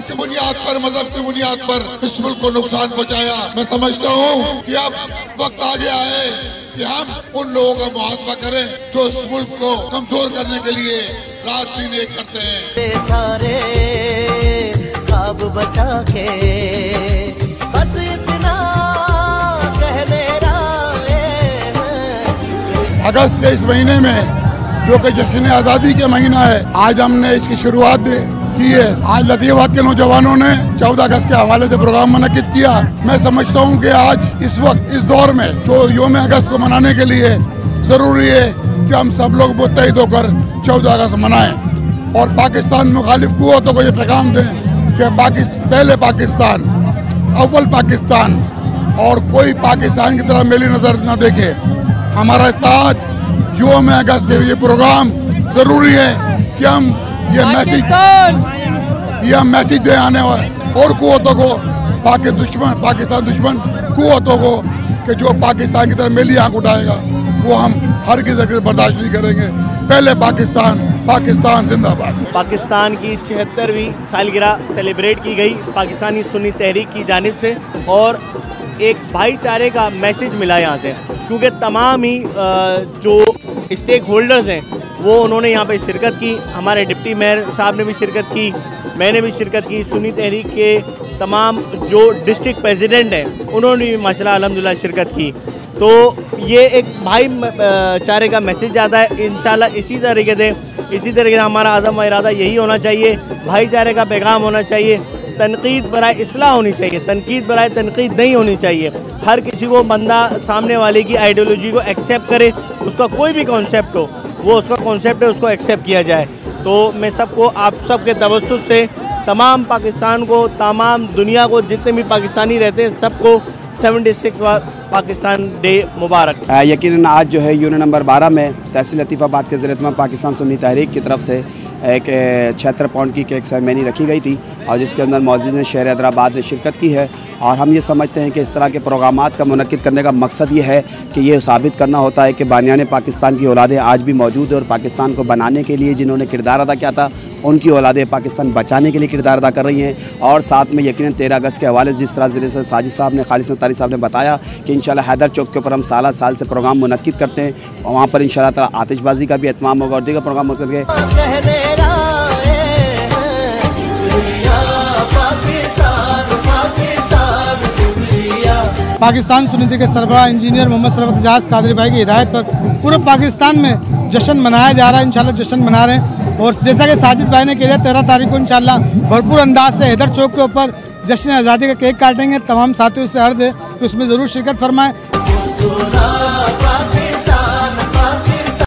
तासुब की बुनियाद पर मज़हब की बुनियाद पर इस मुल्क को नुकसान पहुँचाया। मैं समझता हूँ कि अब वक्त आ गया है कि हम उन लोगों का मुहासबा करें जो इस मुल्क को कमज़ोर करने के लिए रात दिन एक करते हैं। सारे खाब बचा के बस इतना कह अगस्त के इस महीने में जो कि जश्न आज़ादी के महीना है आज हमने इसकी शुरुआत की है। आज लतीबाद के नौजवानों ने चौदह अगस्त के हवाले से प्रोग्राम मनद किया। मैं समझता हूँ कि आज इस वक्त, इस दौर में, जो योम अगस्त को मनाने के लिए ज़रूरी है कि हम सब लोग मुतहद होकर चौदह अगस्त मनाएँ। और पाकिस्तान मुखालिफ कुतों को ये पैगाम दें कि पाकिस्तान पहले पाकिस्तान, अव्वल पाकिस्तान और कोई पाकिस्तान की तरफ़ मेली नज़र न देखे। हमारा ताज योम अगस्त के ये प्रोग्राम ज़रूरी है कि हम ये मैसेज ये मैसेज दे आने वाले और कुतों को पाकि दुश्मन पाकिस्तान दुश्मन कुतों को कि जो पाकिस्तान की तरफ़ मेली आँख उठाएगा वो हम हर किसी के बर्दाश्त नहीं करेंगे। पहले पाकिस्तान पाकिस्तान जिंदाबाद। पाकिस्तान की छिहत्तरवीं सालगिरह सेलिब्रेट की गई पाकिस्तानी सुन्नी तहरीक की जानब से और एक भाईचारे का मैसेज मिला यहाँ से। क्योंकि तमाम ही जो स्टेक होल्डर्स हैं वो उन्होंने यहाँ पे शिरकत की, हमारे डिप्टी मेयर साहब ने भी शिरकत की, मैंने भी शिरकत की सुन्नी तहरीक के तमाम जो डिस्ट्रिक्ट प्रेसिडेंट हैं, उन्होंने भी माशा अलहमदिल्ला शिरकत की। तो ये एक भाई चारे का मैसेज जाता है इन इसी तरीके से, इसी तरीके से हमारा आदम व इरादा यही होना चाहिए, भाईचारे का पैगाम होना चाहिए, तनकीद बरए असलाह होनी चाहिए, तनकीद बरए तनकीद नहीं होनी चाहिए। हर किसी को बंदा सामने वाले की आइडियोलॉजी को एक्सेप्ट करे, उसका कोई भी कॉन्सेप्ट हो। वो उसका कॉन्सेप्ट है, उसको एक्सेप्ट किया जाए। तो मैं सबको, आप सब के तवसत से तमाम पाकिस्तान को, तमाम दुनिया को जितने भी पाकिस्तानी रहते हैं, सबको सेवेंटी सिक्स पाकिस्तान डे मुबारक। यकीन आज जो है यूनिट नंबर बारह में तहसील लतीफ़ाबाद के ज़रिए पाकिस्तान सुन्नी तहरीक की तरफ़ से एक छिहत्तर पाउंड की केक सेरेमनी रखी गई थी और जिसके अंदर मौजूद ने शहर हैदराबाद ने शिरकत की है और हम ये समझते हैं कि इस तरह के प्रोग्राम का मनद करने का मकसद ये है कि ये साबित करना होता है कि बानियान पाकिस्तान की औलादें आज भी मौजूद है और पाकिस्तान को बनाने के लिए जिन्होंने किरदार अदा किया था, उनकी औलादें पाकिस्तान बचाने के लिए किरदार अदा कर रही हैं। और साथ में यकीन तेरह अगस्त के हवाले जिस तरह ज़िले से साजिद साहब ने, खालिद तारी साहब ने बताया कि इन हैदर चौक के ऊपर हम साल साल से प्रोग्राम मनद करते हैं और वहाँ पर इन शाला आतिशबाजी का भी अहतमाम होगा और दीगर प्रोग्राम करके पाकिस्तान सुनीति के सरबरा इंजीनियर मोहम्मद सरवत एजाज कादरी भाई की हिदायत पर पूरे पाकिस्तान में जश्न मनाया जा रहा है, इंशाल्लाह जश्न मना रहे हैं। और जैसा कि साजिद भाई ने कहा तेरह तारीख को इंशाल्लाह भरपूर अंदाज से हैदर चौक के ऊपर जश्न आज़ादी का केक काटेंगे। तमाम साथियों से अर्ज़ है कि उसमें ज़रूर शिरकत फरमाएँ।